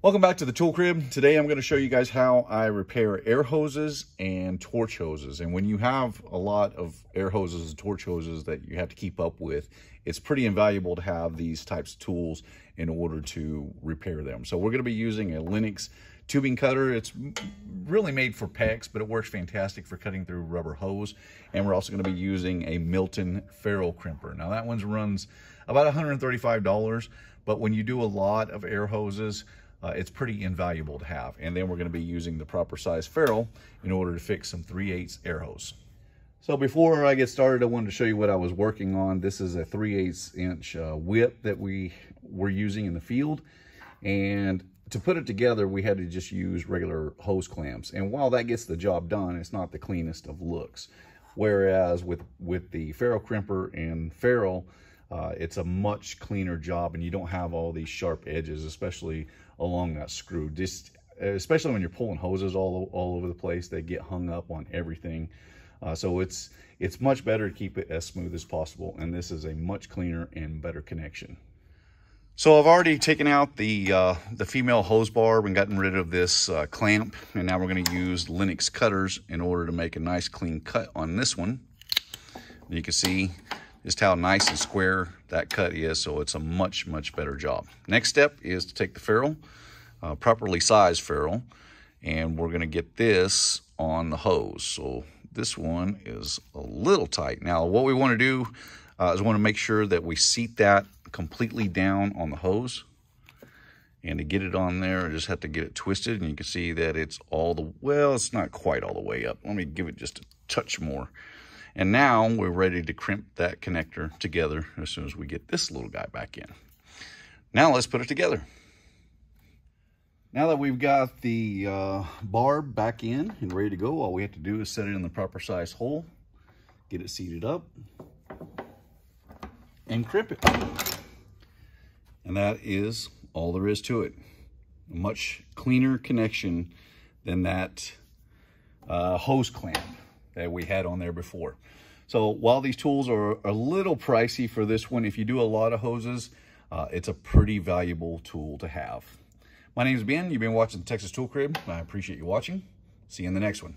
Welcome back to the Tool Crib. Today I'm going to show you guys how I repair air hoses and torch hoses. And when you have a lot of air hoses and torch hoses that you have to keep up with, it's pretty invaluable to have these types of tools in order to repair them. So we're going to be using a Lenox tubing cutter. It's really made for PEX, but it works fantastic for cutting through rubber hose. And we're also going to be using a Milton ferrule crimper. Now that one runs about $135, but when you do a lot of air hoses, uh, it's pretty invaluable to have. And then we're going to be using the proper size ferrule in order to fix some 3 8 air hose. So before I get started, I wanted to show you what I was working on. This is a 3 8 inch uh, whip that we were using in the field. And to put it together, we had to just use regular hose clamps. And while that gets the job done, it's not the cleanest of looks. Whereas with, with the ferrule crimper and ferrule, uh, it's a much cleaner job and you don't have all these sharp edges, especially along that screw. Just, especially when you're pulling hoses all, all over the place, they get hung up on everything. Uh, so it's, it's much better to keep it as smooth as possible. And this is a much cleaner and better connection. So I've already taken out the uh, the female hose barb and gotten rid of this uh, clamp. And now we're going to use Lenox cutters in order to make a nice clean cut on this one. You can see just how nice and square that cut is. So it's a much, much better job. Next step is to take the ferrule, uh, properly sized ferrule, and we're going to get this on the hose. So this one is a little tight. Now what we want to do uh, is want to make sure that we seat that completely down on the hose. And to get it on there, I just have to get it twisted. And you can see that it's all the, well, it's not quite all the way up. Let me give it just a touch more. And now we're ready to crimp that connector together as soon as we get this little guy back in. Now let's put it together. Now that we've got the uh, barb back in and ready to go, all we have to do is set it in the proper size hole, get it seated up, and crimp it. And that is all there is to it. A much cleaner connection than that uh, hose clamp that we had on there before. So while these tools are a little pricey for this one, if you do a lot of hoses, uh, it's a pretty valuable tool to have. My name is Ben. You've been watching the Texas Tool Crib. I appreciate you watching. See you in the next one.